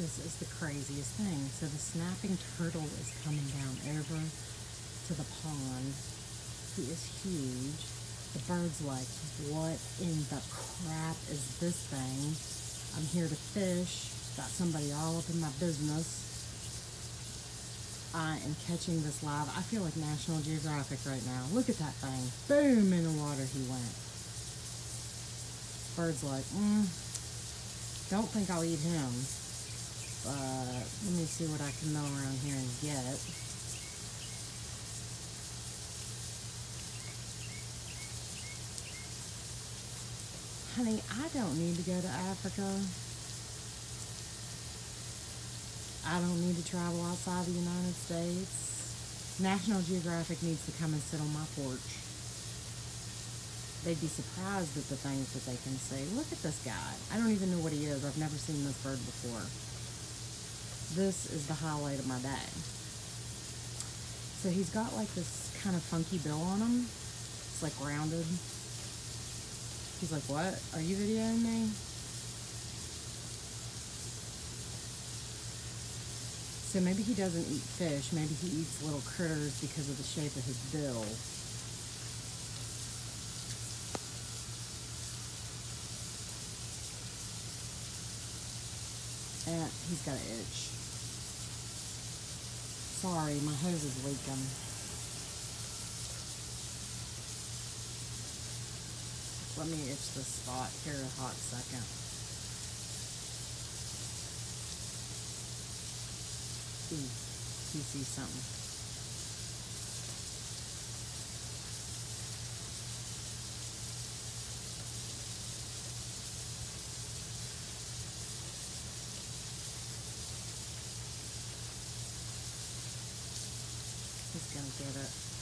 This is the craziest thing. So the snapping turtle is coming down over to the pond. He is huge. The bird's like, what in the crap is this thing? I'm here to fish. Got somebody all up in my business. I am catching this live. I feel like National Geographic right now. Look at that thing. Boom, in the water he went. Bird's like, mm, don't think I'll eat him. See what I can mill around here and get. Honey, I don't need to go to Africa. I don't need to travel outside the United States. National Geographic needs to come and sit on my porch. They'd be surprised at the things that they can see. Look at this guy. I don't even know what he is. I've never seen this bird before. This is the highlight of my day. So he's got like this kind of funky bill on him. It's like rounded. He's like, what? Are you videoing me? So maybe he doesn't eat fish. Maybe he eats little critters because of the shape of his bill. And he's got an itch. Sorry, my hose is leaking. Let me itch this spot here a hot second. Ooh, he sees something. He's gonna get it.